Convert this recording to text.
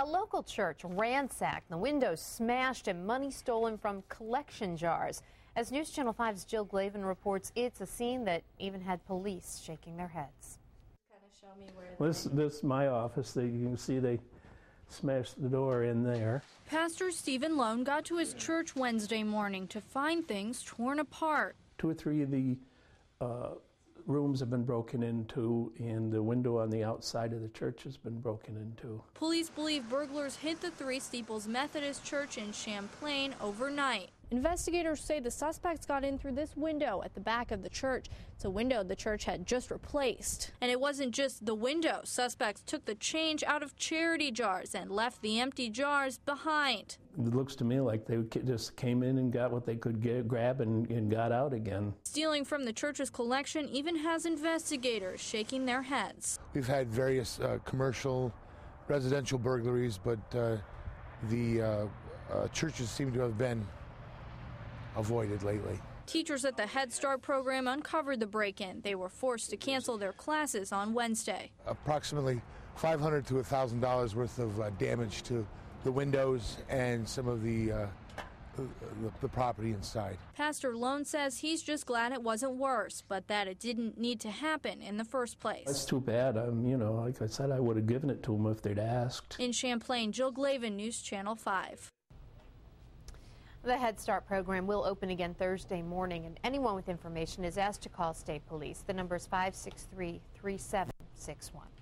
A local church ransacked, the windows smashed, and money stolen from collection jars. As News Channel 5's Jill Glavin reports, it's a scene that even had police shaking their heads. This, this is my office. You can see they smashed the door in there. Pastor Stephen Lone got to his church Wednesday morning to find things torn apart. Two or three of the uh, rooms have been broken into, and the window on the outside of the church has been broken into. Police believe burglars hit the Three Steeples Methodist Church in Champlain overnight. Investigators say the suspects got in through this window at the back of the church. It's a window the church had just replaced. And it wasn't just the window. Suspects took the change out of charity jars and left the empty jars behind. It looks to me like they just came in and got what they could get, grab and, and got out again. Stealing from the church's collection even has investigators shaking their heads. We've had various uh, commercial, residential burglaries, but uh, the uh, uh churches seem to have been avoided lately. Teachers at the Head Start program uncovered the break-in. They were forced to cancel their classes on Wednesday. Approximately 500 to $1,000 worth of uh, damage to the windows and some of the, uh, the, the property inside. Pastor Lone says he's just glad it wasn't worse, but that it didn't need to happen in the first place. That's too bad. Um, you know, like I said, I would have given it to them if they'd asked. In Champlain, Jill Glavin, News Channel 5. The Head Start program will open again Thursday morning, and anyone with information is asked to call state police. The number is 563 3761.